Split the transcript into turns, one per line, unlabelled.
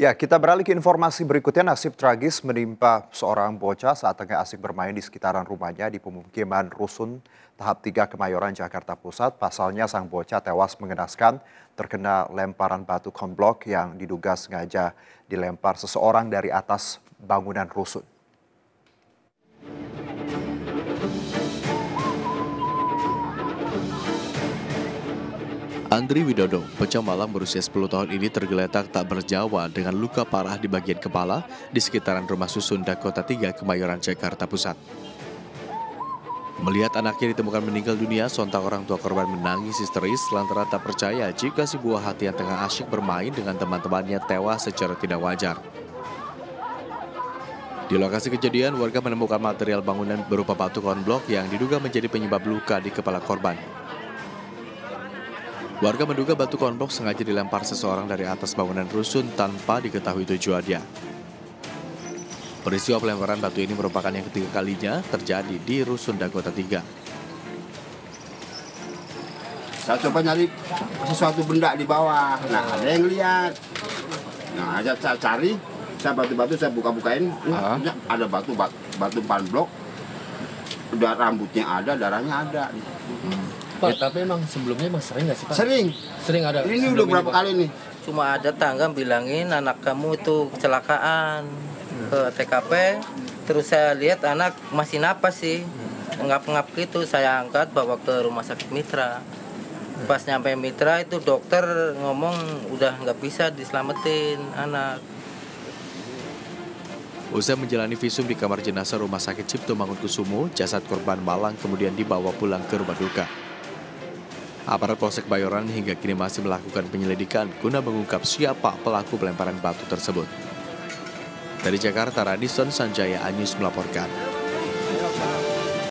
Ya, kita beralih ke informasi berikutnya. Nasib tragis menimpa seorang bocah saat tengah asik bermain di sekitaran rumahnya di pemukiman Rusun tahap 3 Kemayoran, Jakarta Pusat. Pasalnya sang bocah tewas mengenaskan terkena lemparan batu konblok yang diduga sengaja dilempar seseorang dari atas bangunan rusun.
Andri Widodo, bocah malang berusia 10 tahun ini tergeletak tak berjawa dengan luka parah di bagian kepala di sekitaran rumah susun Dakota 3 Kemayoran, Jakarta Pusat. Melihat anaknya ditemukan meninggal dunia, sontak orang tua korban menangis histeris lantaran tak percaya jika si buah hati yang tengah asyik bermain dengan teman-temannya tewas secara tidak wajar. Di lokasi kejadian, warga menemukan material bangunan berupa batu konblok yang diduga menjadi penyebab luka di kepala korban. Warga menduga batu konblok sengaja dilempar seseorang dari atas bangunan rusun tanpa diketahui tujuannya. Peristiwa pelemparan batu ini merupakan yang ketiga kalinya terjadi di rusun Dakota 3.
Saya coba nyari sesuatu benda di bawah. Nah, ada yang lihat. Nah, saya cari, saya batu-batu saya buka-bukain, uh, ada batu batu, batu pan blok. Udah rambutnya ada, darahnya ada.
Hmm. Pak, ya, tapi emang sebelumnya emang sering gak sih Pak?
Sering.
Sering ada?
Ini udah berapa kali nih?
Cuma ada tangga bilangin anak kamu itu kecelakaan hmm. ke TKP. Terus saya lihat anak masih napas sih. Ngap-ngap gitu. Saya angkat bawa ke rumah sakit Mitra. Pas nyampe Mitra itu dokter ngomong udah nggak bisa diselamatin anak.
Usai menjalani visum di kamar jenazah Rumah Sakit Cipto Mangunkusumo, jasad korban Malang kemudian dibawa pulang ke rumah duka. Aparat Polsek Bayoran hingga kini masih melakukan penyelidikan guna mengungkap siapa pelaku pelemparan batu tersebut. Dari Jakarta, Radisson Sanjaya Anyus melaporkan.